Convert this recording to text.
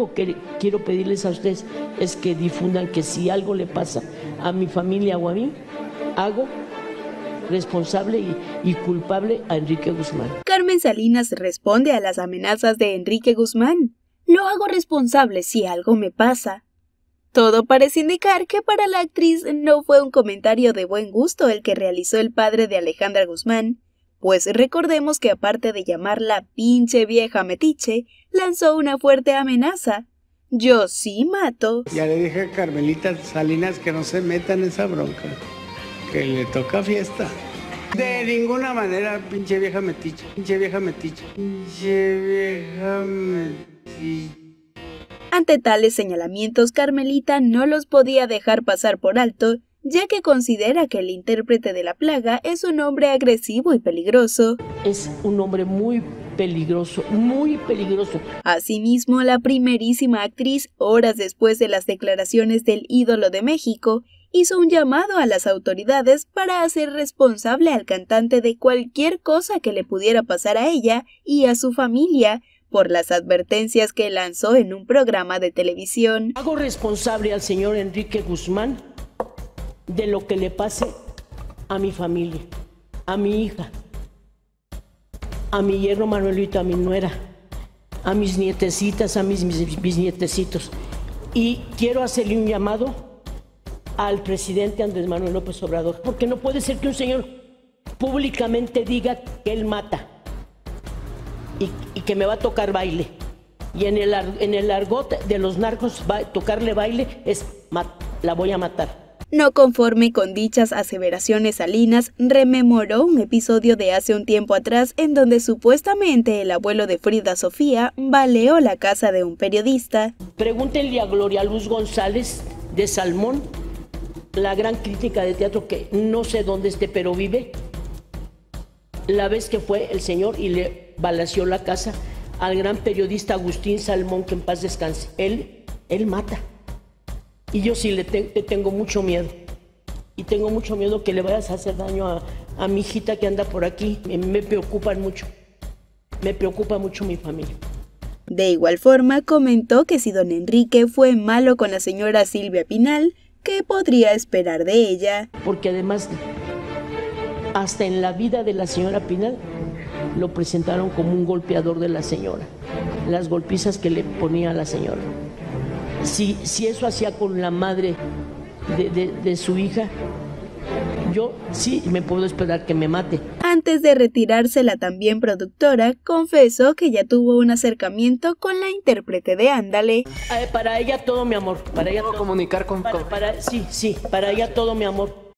único que quiero pedirles a ustedes es que difundan que si algo le pasa a mi familia o a mí, hago responsable y, culpable a Enrique Guzmán. Carmen Salinas responde a las amenazas de Enrique Guzmán. Lo hago responsable si algo me pasa. Todo parece indicar que para la actriz no fue un comentario de buen gusto el que realizó el padre de Alejandra Guzmán, pues recordemos que aparte de llamarla pinche vieja metiche, lanzó una fuerte amenaza. Yo sí mato. Ya le dije a Carmelita Salinas que no se meta en esa bronca que le toca fiesta. De ninguna manera, pinche vieja metiche, pinche vieja metiche, pinche vieja metiche. Ante tales señalamientos, Carmelita no los podía dejar pasar por alto, ya que considera que el intérprete de la plaga es un hombre agresivo y peligroso. Es un hombre muy peligroso, muy peligroso. Asimismo, la primerísima actriz, horas después de las declaraciones del ídolo de México, hizo un llamado a las autoridades para hacer responsable al cantante de cualquier cosa que le pudiera pasar a ella y a su familia por las advertencias que lanzó en un programa de televisión. Hago responsable al señor Enrique Guzmán de lo que le pase a mi familia, a mi hija, a mi yerno Manuelito, a mi nuera, a mis nietecitas, a mis, mis, nietecitos. Y quiero hacerle un llamado al presidente Andrés Manuel López Obrador, porque no puede ser que un señor públicamente diga que él mata y, que me va a tocar baile. Y en el, en el argot de los narcos tocarle baile es la voy a matar. No conforme con dichas aseveraciones Salinas, rememoró un episodio de hace un tiempo atrás en donde supuestamente el abuelo de Frida Sofía baleó la casa de un periodista. Pregúntenle a Gloria Luz González de Salmón la gran crítica de teatro que no sé dónde esté, pero vive, la vez que fue el señor y le balació la casa al gran periodista Agustín Salmón, que en paz descanse. Él, él mata. Y yo sí le, tengo mucho miedo. Y tengo mucho miedo que le vayas a hacer daño a, a mi hijita que anda por aquí. Me, me preocupan mucho. Me preocupa mucho mi familia. De igual forma, comentó que si don Enrique fue malo con la señora Silvia Pinal, ¿Qué podría esperar de ella? Porque además, hasta en la vida de la señora Pinal, lo presentaron como un golpeador de la señora, las golpizas que le ponía a la señora. Si, si eso hacía con la madre de, de su hija, yo sí me puedo esperar que me mate. Antes de retirarse, la también productora confesó que ya tuvo un acercamiento con la intérprete de Ándale. para ella todo mi amor. Para ella comunicar con... para, sí, sí, para ella todo mi amor.